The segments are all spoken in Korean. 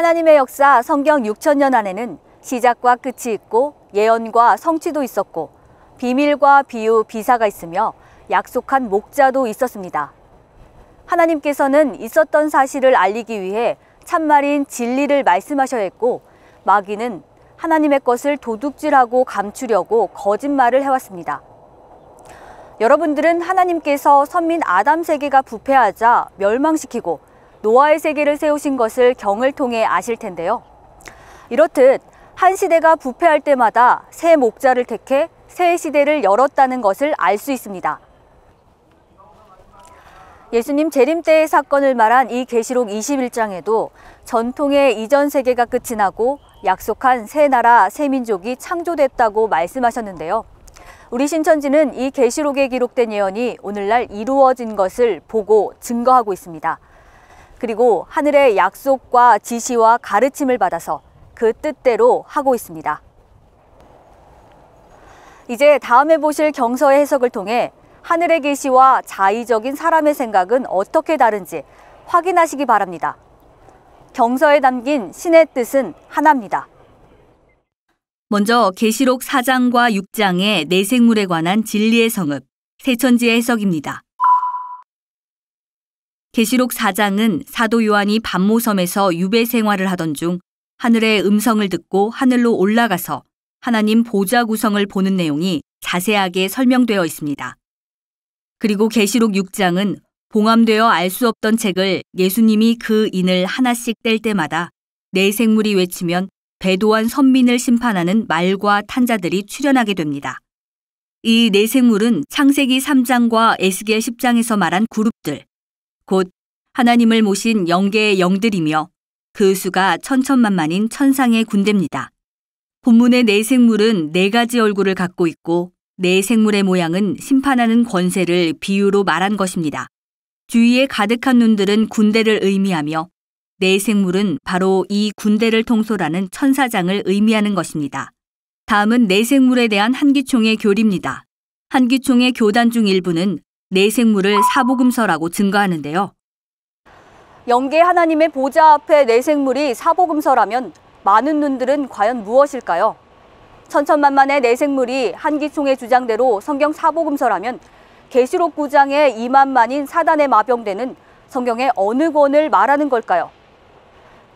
하나님의 역사 성경 6천년 안에는 시작과 끝이 있고 예언과 성취도 있었고 비밀과 비유, 비사가 있으며 약속한 목자도 있었습니다. 하나님께서는 있었던 사실을 알리기 위해 참말인 진리를 말씀하셔야 했고 마귀는 하나님의 것을 도둑질하고 감추려고 거짓말을 해왔습니다. 여러분들은 하나님께서 선민 아담 세계가 부패하자 멸망시키고 노아의 세계를 세우신 것을 경을 통해 아실 텐데요. 이렇듯 한 시대가 부패할 때마다 새 목자를 택해 새 시대를 열었다는 것을 알 수 있습니다. 예수님 재림 때의 사건을 말한 이 계시록 21장에도 전통의 이전 세계가 끝이 나고 약속한 새 나라, 새 민족이 창조됐다고 말씀하셨는데요. 우리 신천지는 이 계시록에 기록된 예언이 오늘날 이루어진 것을 보고 증거하고 있습니다. 그리고 하늘의 약속과 지시와 가르침을 받아서 그 뜻대로 하고 있습니다. 이제 다음에 보실 경서의 해석을 통해 하늘의 계시와 자의적인 사람의 생각은 어떻게 다른지 확인하시기 바랍니다. 경서에 담긴 신의 뜻은 하나입니다. 먼저 계시록 4장과 6장의 내생물에 관한 진리의 성읍, 세천지의 해석입니다. 계시록 4장은 사도 요한이 반모섬에서 유배 생활을 하던 중 하늘의 음성을 듣고 하늘로 올라가서 하나님 보좌 구성을 보는 내용이 자세하게 설명되어 있습니다. 그리고 계시록 6장은 봉함되어 알 수 없던 책을 예수님이 그 인을 하나씩 뗄 때마다 내 생물이 외치면 배도한 선민을 심판하는 말과 탄자들이 출현하게 됩니다. 이 내생물은 창세기 3장과 에스겔 10장에서 말한 그룹들, 곧 하나님을 모신 영계의 영들이며 그 수가 천천만만인 천상의 군대입니다. 본문의 내생물은 네 가지 얼굴을 갖고 있고 내 생물의 모양은 심판하는 권세를 비유로 말한 것입니다. 주위에 가득한 눈들은 군대를 의미하며 내 생물은 바로 이 군대를 통솔하는 천사장을 의미하는 것입니다. 다음은 내 생물에 대한 한기총의 교리입니다. 한기총의 교단 중 일부는 내 생물을 사복음서라고 증거하는데요. 영계 하나님의 보좌 앞에 내 생물이 사복음서라면 많은 눈들은 과연 무엇일까요? 천천만만의 내생물이 한기총의 주장대로 성경 사복음서라면 계시록 9장의 2만만인 사단의 마병대는 성경의 어느 권을 말하는 걸까요?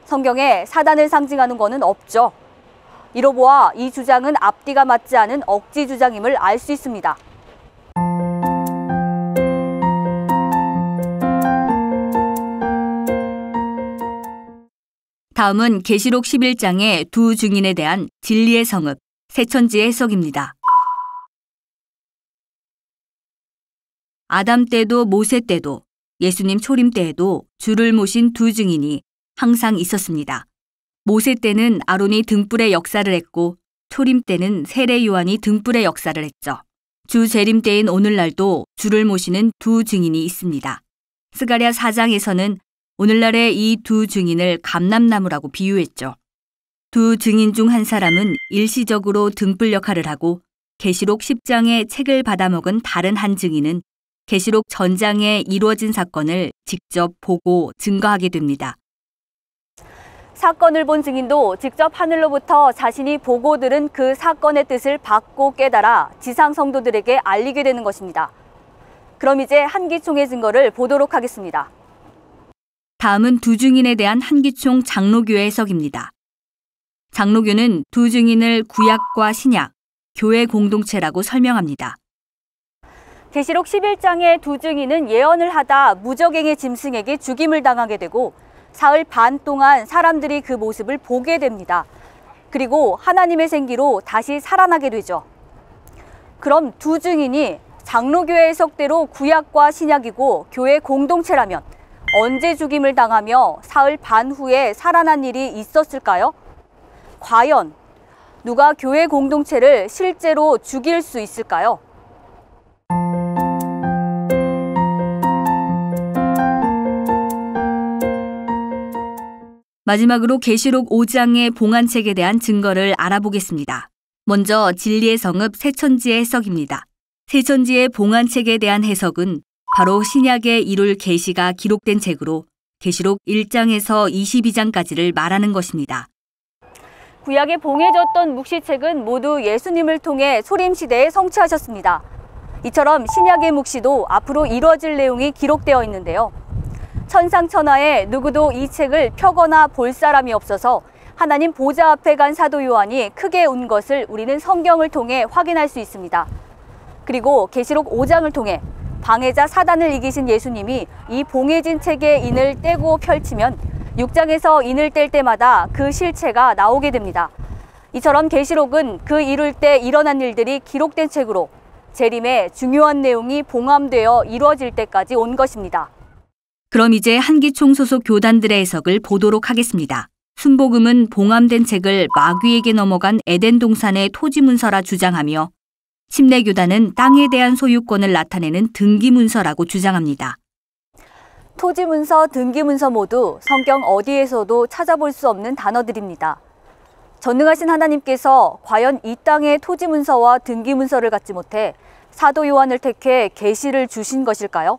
성경에 사단을 상징하는 것은 없죠. 이로 보아 이 주장은 앞뒤가 맞지 않은 억지 주장임을 알 수 있습니다. 다음은 계시록 11장의 두 증인에 대한 진리의 성읍, 세천지의 해석입니다. 아담 때도 모세 때도 예수님 초림 때에도 주를 모신 두 증인이 항상 있었습니다. 모세 때는 아론이 등불의 역사를 했고 초림 때는 세례 요한이 등불의 역사를 했죠. 주 재림 때인 오늘날도 주를 모시는 두 증인이 있습니다. 스가랴 4장에서는 오늘날의 이 두 증인을 감람나무라고 비유했죠. 두 증인 중 한 사람은 일시적으로 등불 역할을 하고 계시록 10장의 책을 받아먹은 다른 한 증인은 계시록 전장에 이루어진 사건을 직접 보고 증거하게 됩니다. 사건을 본 증인도 직접 하늘로부터 자신이 보고 들은 그 사건의 뜻을 받고 깨달아 지상 성도들에게 알리게 되는 것입니다. 그럼 이제 한기총의 증거를 보도록 하겠습니다. 다음은 두 증인에 대한 한기총 장로교의 해석입니다. 장로교는 두 증인을 구약과 신약, 교회 공동체라고 설명합니다. 계시록 11장의 두 증인은 예언을 하다 무적행의 짐승에게 죽임을 당하게 되고 사흘 반 동안 사람들이 그 모습을 보게 됩니다. 그리고 하나님의 생기로 다시 살아나게 되죠. 그럼 두 증인이 장로교의 해석대로 구약과 신약이고 교회 공동체라면 언제 죽임을 당하며 사흘 반 후에 살아난 일이 있었을까요? 과연 누가 교회 공동체를 실제로 죽일 수 있을까요? 마지막으로 계시록 5장의 봉안책에 대한 증거를 알아보겠습니다. 먼저 진리의 성읍 세천지의 해석입니다. 세천지의 봉안책에 대한 해석은 바로 신약의 이룰 계시가 기록된 책으로 계시록 1장에서 22장까지를 말하는 것입니다. 구약에 봉해졌던 묵시책은 모두 예수님을 통해 소림 시대에 성취하셨습니다. 이처럼 신약의 묵시도 앞으로 이루어질 내용이 기록되어 있는데요. 천상천하에 누구도 이 책을 펴거나 볼 사람이 없어서 하나님 보좌 앞에 간 사도 요한이 크게 운 것을 우리는 성경을 통해 확인할 수 있습니다. 그리고 계시록 5장을 통해 방해자 사단을 이기신 예수님이 이 봉해진 책의 인을 떼고 펼치면 6장에서 인을 뗄 때마다 그 실체가 나오게 됩니다. 이처럼 계시록은 그 이룰 때 일어난 일들이 기록된 책으로 재림의 중요한 내용이 봉함되어 이루어질 때까지 온 것입니다. 그럼 이제 한기총 소속 교단들의 해석을 보도록 하겠습니다. 순복음은 봉함된 책을 마귀에게 넘어간 에덴 동산의 토지 문서라 주장하며 침례교단은 땅에 대한 소유권을 나타내는 등기 문서라고 주장합니다. 토지 문서, 등기 문서 모두 성경 어디에서도 찾아볼 수 없는 단어들입니다. 전능하신 하나님께서 과연 이 땅의 토지 문서와 등기 문서를 갖지 못해 사도 요한을 택해 계시를 주신 것일까요?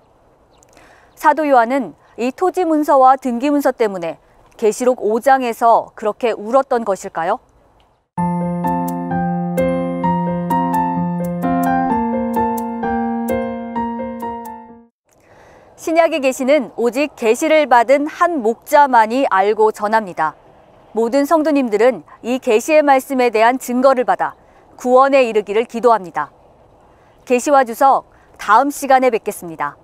사도 요한은 이 토지 문서와 등기 문서 때문에 계시록 5장에서 그렇게 울었던 것일까요? 신약의 계시는 오직 계시를 받은 한 목자만이 알고 전합니다. 모든 성도님들은 이 계시의 말씀에 대한 증거를 받아 구원에 이르기를 기도합니다. 계시와 주석 다음 시간에 뵙겠습니다.